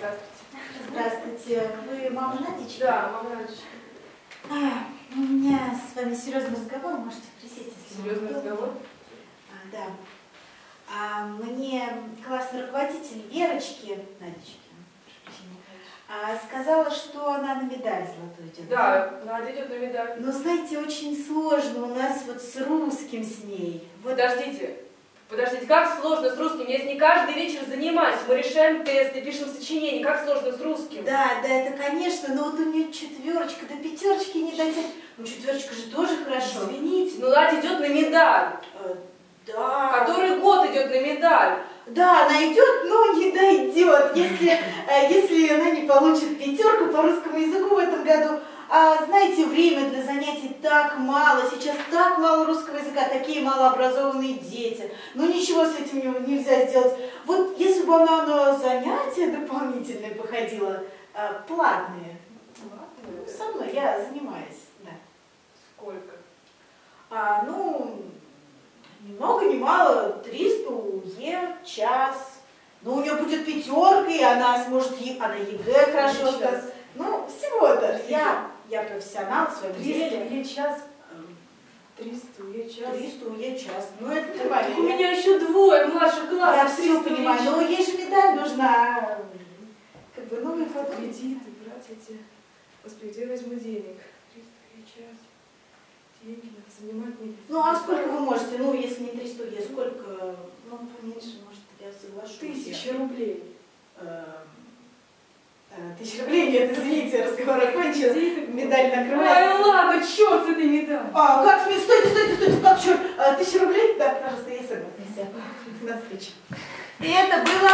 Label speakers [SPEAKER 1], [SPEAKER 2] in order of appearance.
[SPEAKER 1] Здравствуйте.
[SPEAKER 2] Здравствуйте. Вы мама Надечки?
[SPEAKER 1] Да, мама Надечка.
[SPEAKER 2] А, у меня с вами серьезный разговор. Можете присесть, если
[SPEAKER 1] Серьезный разговор?
[SPEAKER 2] А, да. А, мне классный руководитель Верочки, Надечки, а, сказала, что она на медаль золотую идет.
[SPEAKER 1] Да, Надя идет на медаль.
[SPEAKER 2] Но знаете, очень сложно у нас вот с русским с ней. Вот
[SPEAKER 1] Подождите. Подождите, как сложно с русским? Я не каждый вечер занимаюсь. Мы решаем тесты, пишем сочинения. Как сложно с русским?
[SPEAKER 2] Да, да, это конечно, но вот у нее четверочка, до пятерочки не дотянет. Ну, четверочка же тоже хорошо.
[SPEAKER 1] Извините, но Надя идет на медаль.
[SPEAKER 2] Э, Да.
[SPEAKER 1] Который год идет на медаль.
[SPEAKER 2] Да, она идет, но не дойдет, если, э, если она не получит пятерку по русскому языку в этом году. А знаете, время для занятий так мало, сейчас так мало русского языка, такие малообразованные дети. Ну ничего с этим не- нельзя сделать. Вот если бы она на занятия дополнительные походила, э, платные, ну, со мной я занимаюсь, да.
[SPEAKER 1] Сколько?
[SPEAKER 2] А, ну, ни много ни мало, 300 УЕ час. Ну, у нее будет пятерка, и она сможет, она ЕГЭ хорошо сдаст. Ну, всего-то. Я, я профессионал в своем
[SPEAKER 1] 300
[SPEAKER 2] деле.
[SPEAKER 1] УЕ час. 300 УЕ час.
[SPEAKER 2] 300 УЕ час. Ну, это
[SPEAKER 1] Так
[SPEAKER 2] нормально.
[SPEAKER 1] У меня еще двое младших
[SPEAKER 2] Я
[SPEAKER 1] классов.
[SPEAKER 2] все
[SPEAKER 1] 300
[SPEAKER 2] понимаю, но ей же медаль нужна. Как бы, ну, и вот
[SPEAKER 1] Кредиты, брать эти. Господи, где я возьму денег? 300 УЕ час. Деньги надо занимать мне.
[SPEAKER 2] Ну, а сколько вы можете? Ну, если не 300 УЕ, сколько? Ну, поменьше, может, я соглашусь.
[SPEAKER 1] Тысяча рублей.
[SPEAKER 2] Э, Тысяча рублей, нет, извините, разговор окончен. Медаль
[SPEAKER 1] Ай,
[SPEAKER 2] накрывается.
[SPEAKER 1] ладно, черт с этой медалью.
[SPEAKER 2] А, как мне? Стойте, стойте, стойте, как черт? А, Тысяча рублей? Да, пожалуйста, я согласна. Все. На встречу. И это было.